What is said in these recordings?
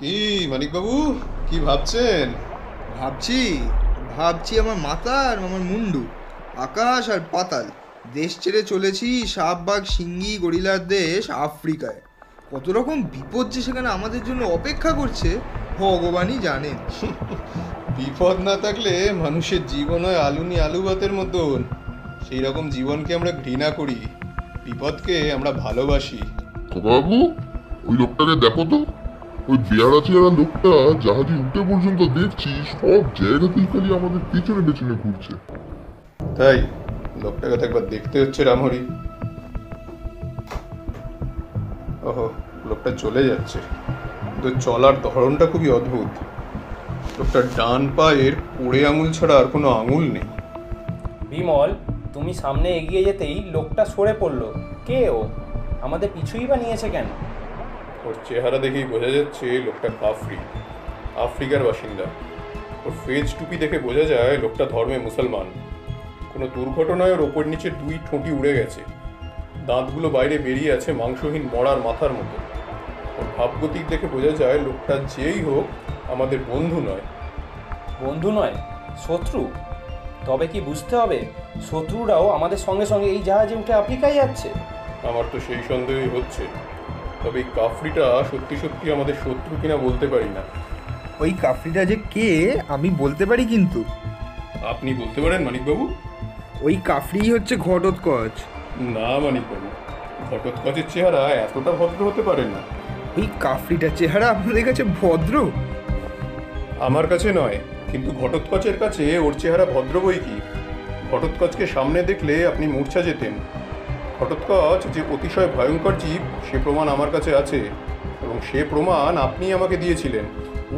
কি মানিকবাবু? কি ভাবছেন? ভাবছি ভাবছি আমার মাথা আর আমার মুন্ডু। আকাশ আর পাতাল। দেশ ছেড়ে চলেছি সাপ বাঘ সিঙ্গি গরিলার দেশ আফ্রিকায়। কত রকম বিপদ যে সেখানে আমাদের জন্য অপেক্ষা করছে ভগবানই জানেন। বিপদ না থাকলে মানুষের জীবন হয় আলুনি আলু ভাতের মতন। সেই রকম জীবনকে আমরা ঘৃণা করি বিপদকে আমরা ভালোবাসি। বাবু ওই লোকটাকে দেখো তো। ওই বেয়ারা চেয়ারা লোকটা জাহাজে উঠে পর্যন্ত দেখছি সব জায়গাতেই খালি আমাদের পেছনে পেছনে ঘুরছে। তাই লোকটাকে তো একবার দেখতে হচ্ছে রামহরি। ওহো লোকটা চলে যাচ্ছে। কিন্তু চলার ধরনটা খুবই অদ্ভুত। লোকটার ডান পায়ের কোড়ে আঙুল ছাড়া আর কোনো আঙুল নেই। বিমল তুমি সামনে এগিয়ে যেতেই লোকটা সরে পড়ল। কে ও? আমাদের পিছুই বা নিয়েছে কেন? ওর চেহারা দেখেই বোঝা যাচ্ছে লোকটা কাফরি আফ্রিকার বাসিন্দা। ওর ফেজ টুপি দেখে বোঝা যায় লোকটা ধর্মে মুসলমান। কোনো দুর্ঘটনায় ওর ওপর নিচে দুই ঠোঁটি উড়ে গেছে। দাঁতগুলো বাইরে বেরিয়ে আছে মাংসহীন মরার মাথার মতো। ওর ভাবগতিক দেখে বোঝা যায় লোকটা যেই হোক আমাদের বন্ধু নয়। বন্ধু নয় শত্রু। তবে কি বুঝতে হবে শত্রুরাও আমাদের সঙ্গে সঙ্গে এই জাহাজে উঠে আফ্রিকায় যাচ্ছে? আমার তো সেই সন্দেহই হচ্ছে। তবে এই কাফরিটা সত্যি সত্যি আমাদের শত্রু কিনা বলতে পারি না। ওই কাফরিটা যে কে আমি বলতে পারি কিন্তু। আপনি বলতে পারেন মানিকবাবু? ওই কাফরি হচ্ছে ঘটোৎকচ না মানিকবাবু। ঘটোৎকচের চেহারা এতটা ভদ্র হতে পারে না। ওই কাফরিটার চেহারা আপনাদের কাছে ভদ্র? আমার কাছে নয় কিন্তু ঘটোৎকচের কাছে ওর চেহারা ভদ্র বই কি? ঘটোৎকচকে সামনে দেখলে আপনি মূর্ছা যেতেন। ঘটোৎকচ যে অতিশয় ভয়ঙ্কর জীব সে প্রমাণ আমার কাছে আছে এবং সে প্রমাণ আপনি আমাকে দিয়েছিলেন।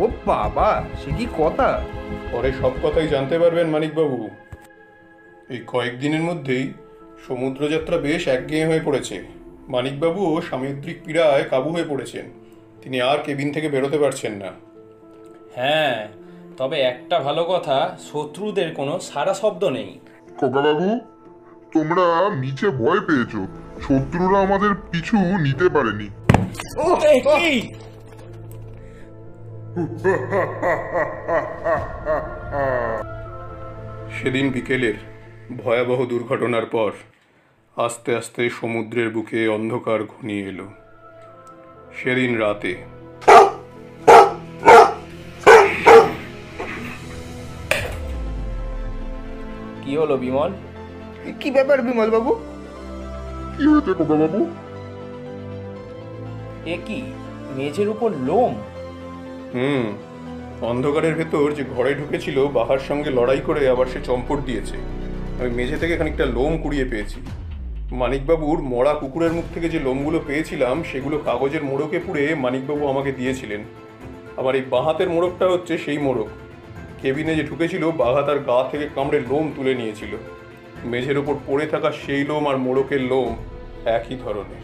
ও বাবা সে কি কথা? পরে সব কথাই জানতে পারবেন মানিকবাবু। এই কয়েকদিনের মধ্যেই সমুদ্রযাত্রা বেশ একঘেয়ে হয়ে পড়েছে। মানিকবাবুও সামুদ্রিক পীড়ায় কাবু হয়ে পড়েছেন। তিনি আর কেবিন থেকে বেরোতে পারছেন না। হ্যাঁ তবে একটা ভালো কথা শত্রুদের কোনো সারা শব্দ নেই। খোকাবাবু তোমরা নিচে ভয় পেয়েছ। শত্রুরা আমাদের পিছু নিতে পারেনি। সেদিন বিকেলের ভয়াবহ দুর্ঘটনার পর আস্তে আস্তে সমুদ্রের বুকে অন্ধকার ঘনিয়ে এলো। সেদিন রাতে কি হলো বিমল? কি ব্যাপার বিমল বাবু? কি হয়েছে খোকাবাবু এ কি মেঝের উপর লোম? হুম অন্ধকারের ভেতর যে ঘরে ঢুকেছিল বাহার সঙ্গে লড়াই করে আবার সে চম্পট দিয়েছে। আমি মেঝে থেকে খানিকটা লোম কুড়িয়ে পেয়েছি। মানিকবাবুর মরা কুকুরের মুখ থেকে যে লোমগুলো পেয়েছিলাম সেগুলো কাগজের মোড়কে পুড়ে মানিকবাবু আমাকে দিয়েছিলেন। আমার এই বাহাতের মোড়কটা হচ্ছে সেই মোড়ক। কেবিনে যে ঢুকেছিল বাঘা তার গা থেকে কামড়ে লোম তুলে নিয়েছিল। মেঝের ওপর পড়ে থাকা সেই লোম আর মোড়কের লোম একই ধরনের।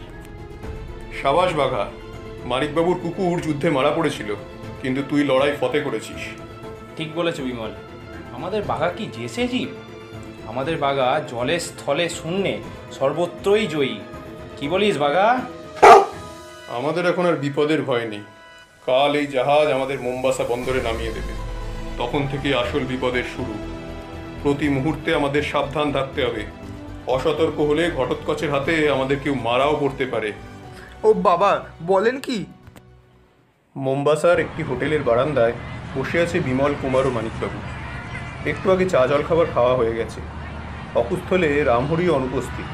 সাবাস বাঘা মানিকবাবুর কুকুর যুদ্ধে মারা পড়েছিল কিন্তু তুই লড়াই ফতে করেছিস। ঠিক বলেছে বিমল। আমাদের বাঘা কি জেসে জীব? আমাদের বাঘা জলে স্থলে শূন্যে সর্বত্রই জয়ী। কি বলিস বাঘা? আমাদের এখন আর বিপদের ভয় নেই। কাল এই জাহাজ আমাদের মোম্বাসা বন্দরে নামিয়ে দেবে। তখন থেকে আসল বিপদের শুরু। প্রতি মুহূর্তে আমাদের সাবধান থাকতে হবে। অসতর্ক হলে ঘটোৎকচের হাতে আমাদের কেউ মারাও পড়তে পারে। ও বাবা বলেন কি? মোম্বাসার একটি হোটেলের বারান্দায় বসে আছে বিমল কুমার ও মানিকবাবু। একটু আগে চা জল খাবার খাওয়া হয়ে গেছে। অকুস্থলে রামহরি অনুপস্থিত।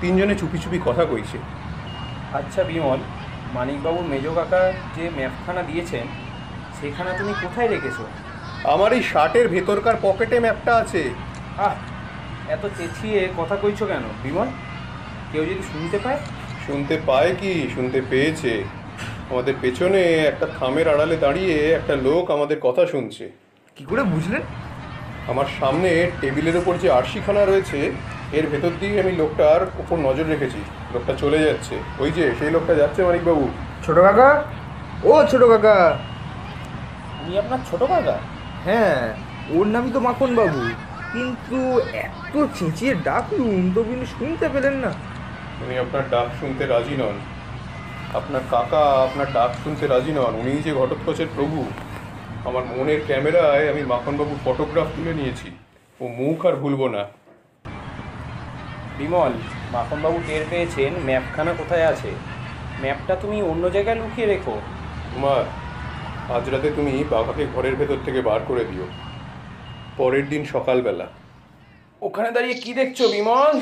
তিনজনে চুপি চুপি কথা কইছে। আচ্ছা বিমল মানিকবাবুর মেজো কাকা যে ম্যাপখানা দিয়েছেন সেখানা তুমি কোথায় রেখেছো? আমার এই শার্টের ভেতরকার পকেটে ম্যাপটা আছে। আহ এত চেঁচিয়ে কথা কইছো কেন? বিমল কেউ যদি শুনতে পায়? শুনতে পায় কি? শুনতে পেয়েছে। আমাদের পেছনে একটা থামের আড়ালে দাঁড়িয়ে একটা লোক আমাদের কথা শুনছে। কি করে বুঝলেন? আমার সামনে টেবিলের ওপর যে আরশিখানা রয়েছে এর ভেতর দিয়ে আমি লোকটার উপর নজর রেখেছি। লোকটা চলে যাচ্ছে। ওই যে সেই লোকটা যাচ্ছে মানিকবাবু। ছোট কাকা? ও ছোট কাকা। উনি আপনার ছোট কাকা? হ্যাঁ ওর নামই তো মাখন বাবু কিন্তু এত চেঁচিয়ে ডাকলুম তো কিন্তু শুনতে পেলেন না। উনি আপনার ডাক শুনতে রাজি নন। আপনার কাকা আপনার ডাক শুনতে রাজি নন। উনি যে ঘটোৎকচের প্রভু। আমার মনের ক্যামেরায় আমি মাখনবাবুর ফটোগ্রাফ তুলে নিয়েছি। ও মুখ আর ভুলবো না। বিমল মাখনবাবু টের পেয়েছেন ম্যাপখানা কোথায় আছে? ম্যাপটা তুমি অন্য জায়গায় লুকিয়ে রেখো। কুমার আজ রাতে তুমি বাঘাকে ঘরের ভেতর থেকে বার করে দিও। পরের দিন সকালবেলা। ওখানে দাঁড়িয়ে কি দেখছ বিমল?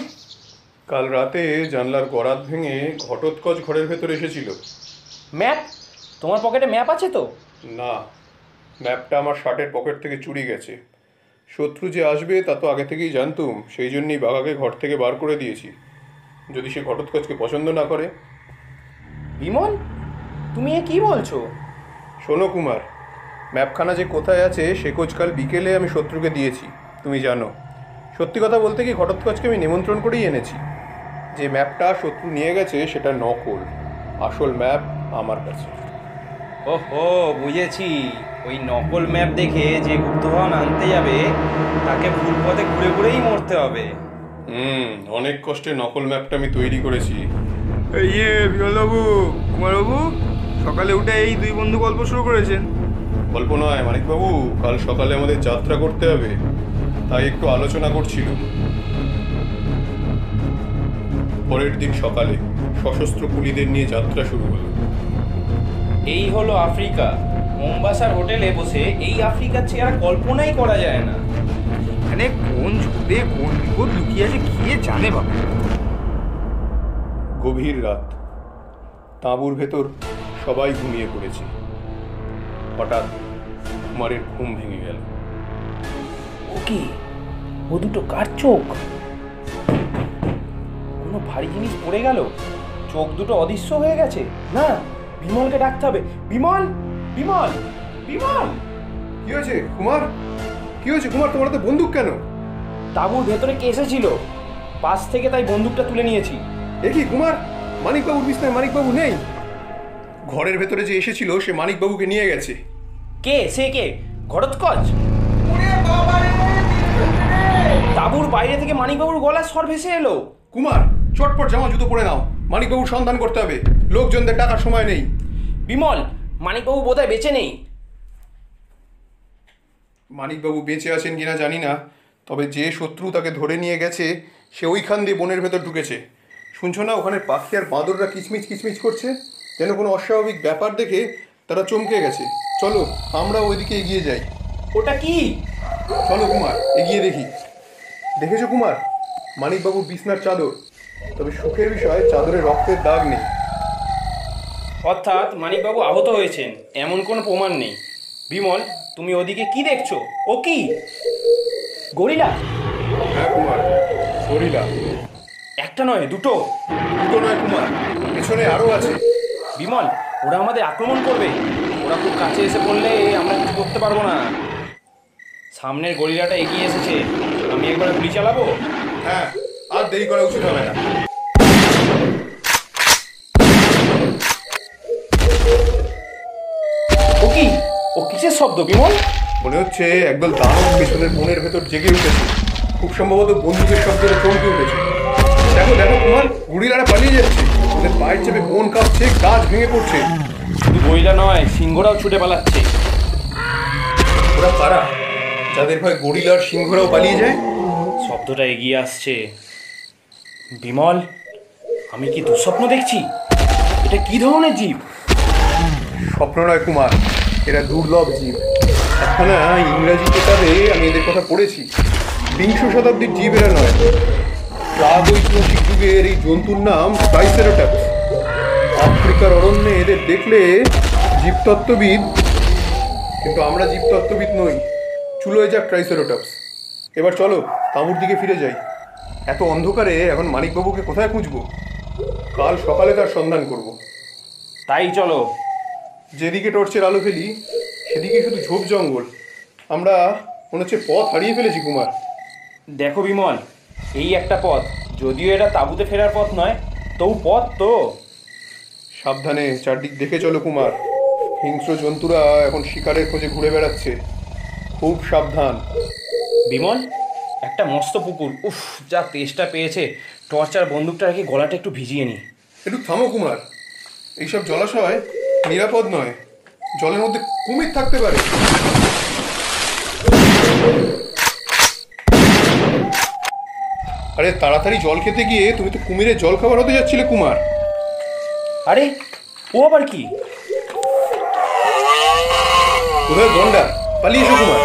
কাল রাতে জানলার গরাত ভেঙে ঘটোৎকচ ঘরের ভেতর এসেছিল। ম্যাপ? তোমার পকেটে ম্যাপ আছে তো? না ম্যাপটা আমার শার্টের পকেট থেকে চুরি গেছে। শত্রু যে আসবে তা তো আগে থেকেই জানতুম সেই জন্যই বাঘাকে ঘর থেকে বার করে দিয়েছি। যদি সে ঘটোৎকচকে পছন্দ না করে। বিমল তুমি এ কি বলছো? শোনো কুমার ম্যাপখানা যে কোথায় আছে সে কোচ কাল বিকেলে আমি শত্রুকে দিয়েছি তুমি জানো। সত্যি কথা বলতে কি ঘটোৎকচকে আমি নিমন্ত্রণ করেই এনেছি। যে ম্যাপটা শত্রু নিয়ে গেছে সেটা নকল আসল ম্যাপ আমার কাছে। ওহো বুঝেছি। ওই নকল ম্যাপ দেখে যে গুপ্তধন আনতে যাবে তাকে ভুল পথে ঘুরে ঘুরেই মরতে হবে। হুম অনেক কষ্টে নকল ম্যাপটা আমি তৈরি করেছি। এই ইয়ে বিমলবাবু কুমারবাবু সকালে উঠে এই দুই বন্ধু গল্প শুরু করেছেন। গল্প নয় মানিকবাবু কাল সকালে আমাদের যাত্রা করতে হবে। তাই একটু আলোচনা করছিল। পরের দিন সকালে সশস্ত্র কুলিদের নিয়ে যাত্রা শুরু হলো। এই হলো আফ্রিকা। মোম্বাসার হোটেলে বসে এই আফ্রিকার চেয়ে আর কল্পনাই করা যায় না। এখানে কোন ঝুঁকে কোন বিপদ লুকিয়ে আছে কে জানে বাবা গভীর রাত। তাঁবুর ভেতর সবাই ঘুমিয়ে পড়েছে। হঠাৎ কুমারের ঘুম ভেঙে গেল। ও কি ও দুটো কার চোখ? কোনো ভারী জিনিস পড়ে গেল? চোখ দুটো অদৃশ্য হয়ে গেছে? না বিমলকে ডাকতে হবে। বিমল! বিমল! বিমল! কি হয়েছে কুমার? কি হয়েছে কুমার? তোমার তো বন্দুক কেন? তাঁবুর ভেতরে কে এসেছিল? পাশ থেকে তাই বন্দুকটা তুলে নিয়েছি। দেখি কুমার? মানিকবাবুর বিছনায় মানিকবাবু নেই? ঘরের ভেতরে যে এসেছিল সে মানিকবাবুকে নিয়ে গেছে। কে? সে কে? ঘটোৎকচ তাঁবুর বাইরে থেকে মানিকবাবুর গলার স্বর ভেসে এলো। কুমার চটপট জামা জুতো পরে নাও। মানিকবাবুর সন্ধান করতে হবে। লোকজনদের টাকার সময় নেই। বিমল মানিকবাবু বোধহয় বেঁচে নেই। মানিকবাবু বেঁচে আছেন কিনা জানি না তবে যে শত্রু তাকে ধরে নিয়ে গেছে সে ওইখান দিয়ে বনের ভেতর ঢুকেছে। শুনছো না ওখানে পাখি আর বাঁদররা কিচমিচ কিচমিচ করছে? যেন কোনো অস্বাভাবিক ব্যাপার দেখে তারা চমকে গেছে। চলো আমরা ওইদিকে এগিয়ে যাই। ওটা কি? চলো কুমার এগিয়ে দেখি। দেখেছ কুমার? মানিকবাবু বিছনার চাদর। তবে সুখের বিষয় চাদরে রক্তের দাগ নেই। অর্থাৎ মানিকবাবু আহত হয়েছেন এমন কোনো প্রমাণ নেই। বিমল তুমি ওদিকে কি দেখছ? ও কি? গরিলা? হ্যাঁ কুমার গরিলা। একটা নয় দুটো। দুটো নয় কুমার পেছনে আরও আছে। বিমল ওরা আমাদের আক্রমণ করবে। ওরা খুব কাছে এসে পড়লে আমরা কিছু করতে পারব না। সামনের গরিলাটা এগিয়ে এসেছে। আমি একবার গুলি চালাবো? হ্যাঁ আর দেরি করা উচিত হবে না। ও কি? ও কিসের শব্দ বিমল? মনে হচ্ছে একদল দানব পেছনের বনের ভেতর জেগে উঠেছে। খুব সম্ভবত বন্দুকের শব্দে চমকে উঠেছে। দেখো দেখো কুমার গুড়িলারা পালিয়ে যাচ্ছে। ওদের পায়ের চেপে বন কাঁপছে গাছ ভেঙে পড়ছে? শুধু গরিলা নয় সিংহরাও ছুটে পালাচ্ছে। ওরা কারা? যাদের ভয় গরিলার সিংহরাও পালিয়ে যায়? শব্দটা এগিয়ে আসছে। বিমল আমি কি দুঃস্বপ্ন দেখছি? এটা কি ধরনের জীব? স্বপ্ন নয় কুমার এরা দুর্লভ জীব। এখন ইংরাজি কিতাবে আমি এদের কথা পড়েছি। বিংশ শতাব্দীর জীব এরা নয়। প্রাগ ঐতিহাসিক যুগের এই জন্তুর নাম ট্রাইসেরোটাপস আফ্রিকার অরণ্যে এদের দেখলে জীবতত্ত্ববিদ কিন্তু আমরা জীবতত্ত্ববিদ নই। চুলোয় যাক ট্রাইসেরোটাপস এবার চলো তাঁবুর দিকে ফিরে যাই। এত অন্ধকারে এখন মানিকবাবুকে কোথায় খুঁজবো? কাল সকালে তার সন্ধান করব। তাই চলো। যেদিকে টর্চের আলো ফেলি সেদিকে শুধু ঝোপ জঙ্গল। আমরা মনে হচ্ছে পথ হারিয়ে ফেলেছি কুমার। দেখো বিমল এই একটা পথ। যদিও এটা তাঁবুতে ফেরার পথ নয় তবু পথ তো। সাবধানে চারদিক দেখে চলো কুমার। হিংস্র জন্তুরা এখন শিকারের খোঁজে ঘুরে বেড়াচ্ছে। খুব সাবধান। বিমল একটা মস্ত পুকুর। উফ যা তেজটা পেয়েছে। টর্চ আর বন্দুকটা রেখে গলাটা একটু ভিজিয়ে নি। একটু থামো কুমার। এইসব জলাশয় নিরাপদ নয়। জলের মধ্যে কুমির থাকতে পারে। আরে তাড়াতাড়ি জল খেতে গিয়ে তুমি তো কুমিরের জল খাবার হতে যাচ্ছিলে কুমার। আরে ও আবার কি? কোথায় গন্ডা? পালিয়ে এসো কুমার।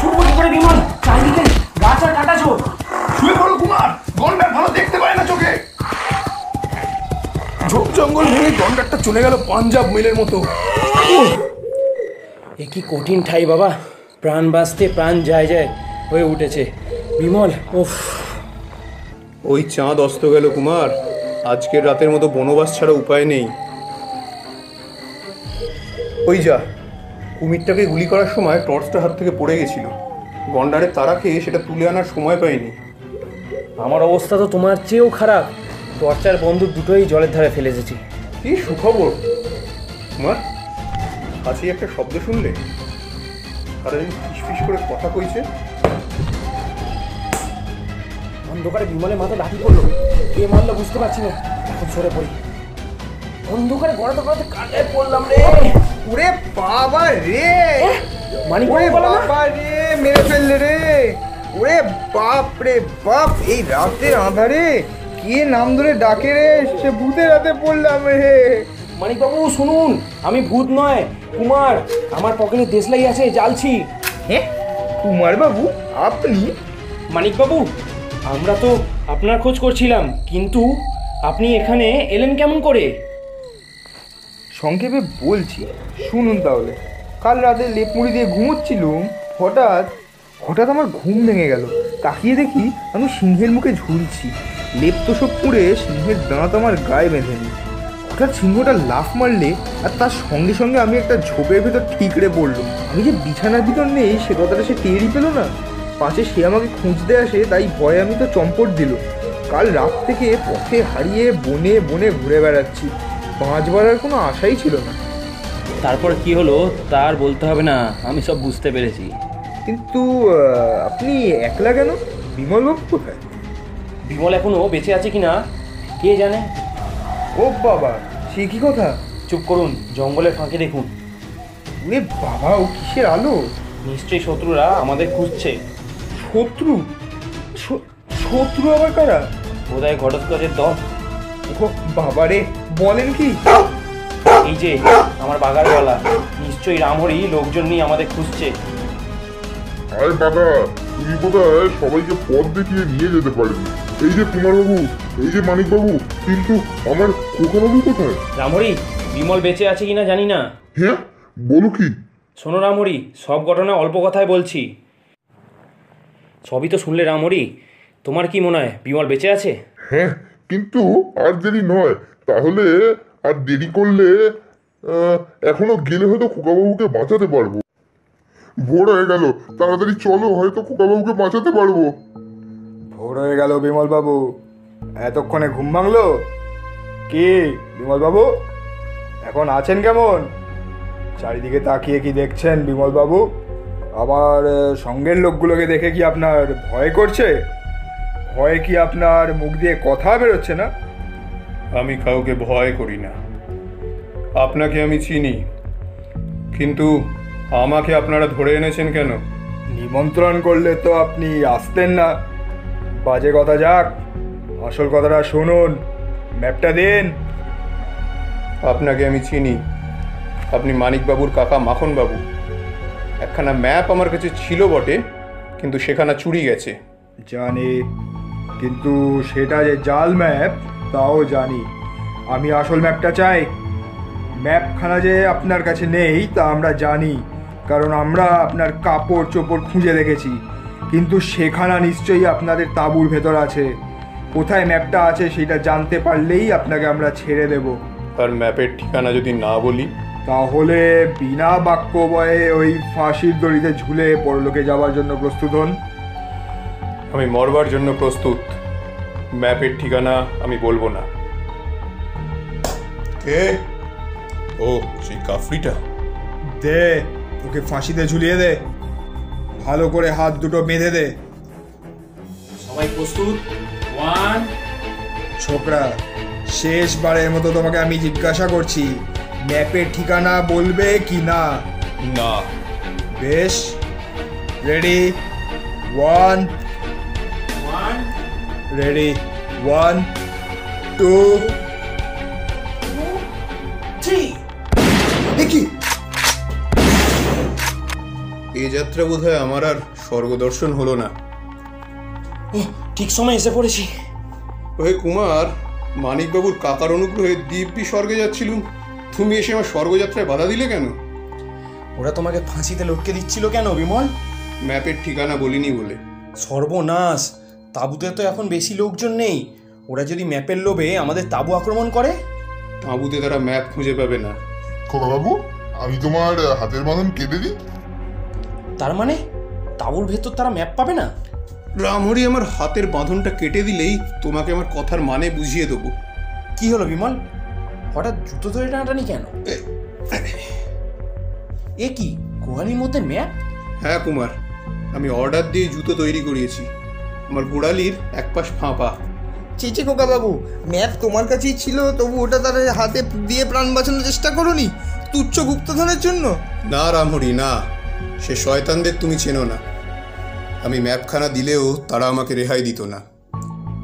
ছুটবো করে বিমল চারিদিকে গাছ আর কাটা ছোট শুয়ে পড়ো কুমার। গন্ডার ভালো দেখতে পায় না চোখে। ঝোপ জঙ্গল ভেঙে গন্ডারটা চলে গেল পাঞ্জাব মিলের মতো। এ কি কঠিন ঠাই বাবা। প্রাণ বাঁচতে প্রাণ যায় যায়। হয়ে উঠেছে। বিমল ওফ ওই চাঁদ অস্ত গেল কুমার। আজকের রাতের মতো বনবাস ছাড়া উপায় নেই। ওই যা কুমিরটাকে গুলি করার সময় টর্চটা হাত থেকে পড়ে গেছিল। গন্ডারের তারা খেয়ে সেটা তুলে আনার সময় পাইনি। আমার অবস্থা তো তোমার চেয়েও খারাপ। টর্চার বন্দুক দুটোই জলের ধারে ফেলে এসেছি। কি সুখবর? তোমার কাছেই একটা শব্দ শুনলে? তারা যেন ফিস করে কথা কইছে। অন্ধকারে বিমলের মাথা লাঠি পড়ল কে মারলো বুঝতে পারছি না। এখন সরে পড়ি। অন্ধকারে গড়াতে গড়াতে কাটায় পড়লাম রে। ওরে বাবা রে। মানিক ওরে বাবা রে মেরে ফেললে রে। ওরে বাপ রে বাপ এই রাতের আধারে কে নাম ধরে ডাকে রে? সে ভূতের রাতে পড়লাম রে। মানিকবাবু শুনুন আমি ভূত নয় কুমার। আমার পকেটে দেশলাই আছে জ্বালছি। হ্যাঁ কুমার বাবু আপনি? মানিকবাবু আমরা তো আপনার খোঁজ করছিলাম, কিন্তু আপনি এখানে এলেন কেমন করে? সংক্ষেপে বলছি, শুনুন তাহলে। কাল রাতে লেপ মুড়ি দিয়ে ঘুমোচ্ছিলুম, হঠাৎ হঠাৎ আমার ঘুম ভেঙে গেল। তাকিয়ে দেখি আমি সিংহের মুখে ঝুলছি। লেপ তো সব পুড়ে সিংহের দাঁত আমার গায়ে বেঁধেনি। হঠাৎ সিংহটা লাফ মারলে আর তার সঙ্গে সঙ্গে আমি একটা ঝোপের ভেতর ঠিকরে পড়লাম। আমি যে বিছানার ভিতর নেই, সে কথাটা সে টেরই পেল না। পাশে সে আমাকে খুঁজতে আসে তাই ভয়ে আমি তো চম্পট দিল। কাল রাত থেকে পথে হারিয়ে বনে বনে ঘুরে বেড়াচ্ছি। বাঁচবার আর কোনো আশাই ছিল না। তারপর কি হলো তার বলতে হবে না আমি সব বুঝতে পেরেছি। কিন্তু আপনি একলা কেন? বিমলবাবু কোথায়? বিমল এখনও বেঁচে আছে কি না কে জানে? ও বাবা সে কি কথা? চুপ করুন জঙ্গলের ফাঁকে দেখুন। ওরে বাবা ও কিসের আলো? নিশ্চয়ই শত্রুরা আমাদের খুঁজছে। শত্রু? শত্রু আবার কারা? বোধহয় ঘটোৎকচের দল। ও বাবা রে বলেন কি? এই যে আমার বাগার গলা নিশ্চয়ই রামহরি লোকজন নিয়ে আমাদের খুঁজছে। আয় বাবা তুমি বোধহয় সবাইকে পথ দেখিয়ে নিয়ে যেতে পারবি। এই যে কুমারবাবু এই যে মানিকবাবু কিন্তু আমার খোকাবাবু কোথায়? রামহরি বিমল বেঁচে আছে কিনা জানি না। হ্যাঁ? বলো কি? শোনো রামহরি সব ঘটনা অল্প কথায় বলছি। সবই তো শুনলে রামহরি। তোমার কি মনে হয় বিমল বেঁচে আছে? হ্যাঁ কিন্তু আর দেরি নয়। তাহলে আর দেরি করলে আহ, এখনও গেলে হয়তো খোকাবাবুকে বাঁচাতে পারব। ভোর হয়ে গেল। তাড়াতাড়ি চলো হয়তো খোকাবাবুকে বাঁচাতে পারব। ভোর হয়ে গেল বিমলবাবু। এতক্ষণে ঘুম ভাঙলো? কি? বিমল বাবু এখন আছেন কেমন? চারিদিকে তাকিয়ে কি দেখছেন বিমলবাবু? আবার সঙ্গের লোকগুলোকে দেখে কি আপনার ভয় করছে? ভয় কি আপনার মুখ দিয়ে কথা বেরোচ্ছে না? আমি কাউকে ভয় করি না। আপনাকে আমি চিনি। কিন্তু আমাকে আপনারা ধরে এনেছেন কেন? নিমন্ত্রণ করলে তো আপনি আসতেন না। বাজে কথা যাক আসল কথাটা শুনুন ম্যাপটা দিন। আপনাকে আমি চিনি। আপনি মানিকবাবুর কাকা মাখনবাবু। একখানা ম্যাপ আমার কাছে ছিল বটে কিন্তু সেখানা চুরি গেছে। জানি কিন্তু সেটা যে জাল ম্যাপ তাও জানি। আমি আসল ম্যাপটা চাই। ম্যাপখানা যে আপনার কাছে নেই তা আমরা জানি কারণ আমরা আপনার কাপড় চোপড় খুঁজে দেখেছি। কিন্তু সেখানা নিশ্চয়ই আপনাদের তাঁবুর ভেতর আছে। কোথায় ম্যাপটা আছে সেটা জানতে পারলেই আপনাকে আমরা ছেড়ে দেব। আর ম্যাপের ঠিকানা যদি না বলি তাহলে বিনা বাক্য বয়ে ওই ফাঁসির দড়িতে ঝুলে পরলোকে যাওয়ার জন্য প্রস্তুত হন? আমি মরবার জন্য প্রস্তুত। ম্যাপের ঠিকানা আমি বলব না। কে? ও সেই কাফরিটা। দে ওকে ফাঁসিতে ঝুলিয়ে দে। ভালো করে হাত দুটো বেঁধে দে। সবাই প্রস্তুত? ওয়ান। ছোকরা শেষবারের মতো তোমাকে আমি জিজ্ঞাসা করছি। ম্যাপের ঠিকানা বলবে কি না? না। বেশ। Ready? One. One. Ready? One. Two. Three. কি? এ যাত্রা বোধহয় আমার আর স্বর্গদর্শন হলো না। ও ঠিক সময় এসে পড়েছি। ওহে কুমার মানিকবাবুর কাকার অনুগ্রহে দিব্যি স্বর্গে যাচ্ছিলুম। তুমি এসে আমার স্বর্গযাত্রায় বাধা দিলে কেন? ওরা তোমাকে ফাঁসিতে লটকে দিচ্ছিল কেন বিমল? ম্যাপের ঠিকানা বলিনি বলে। সর্বনাশ! তাঁবুতে তো এখন বেশি লোকজন নেই। ওরা যদি ম্যাপের লোভে আমাদের তাঁবু আক্রমণ করে? তাঁবুতে তারা ম্যাপ খুঁজে পাবে না। বাবু আমি তোমার হাতের বাঁধন কেটে দিই। তার মানে? তাঁবুর ভেতর তারা ম্যাপ পাবে না? রামহরি আমার হাতের বাঁধনটা কেটে দিলেই তোমাকে আমার কথার মানে বুঝিয়ে দেবো। কি হলো বিমল? হঠাৎ জুতো ধরে টানাটানি কেন? এ কি গোয়ালির মধ্যে ম্যাপ? হ্যাঁ কুমার। আমি অর্ডার দিয়ে জুতো তৈরি করিয়েছি। আমার গোড়ালির এক পাশ ফাঁপা। চিচি খোকা বাবু ম্যাপ তোমার কাছেই ছিল তবু ওটা তার হাতে দিয়ে প্রাণ বাঁচানোর চেষ্টা করোনি তুচ্ছ গুপ্তধনের জন্য? না রামহরি না। সে শয়তানদের তুমি চেনো না। আমি ম্যাপখানা দিলেও তারা আমাকে রেহাই দিত না।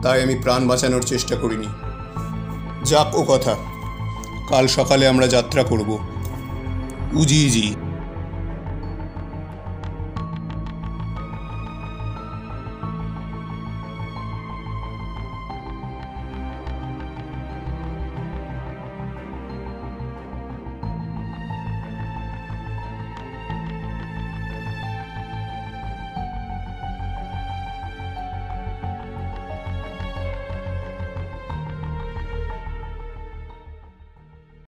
তাই আমি প্রাণ বাঁচানোর চেষ্টা করিনি। যাক ও কথা। কাল সকালে আমরা যাত্রা করব। উজি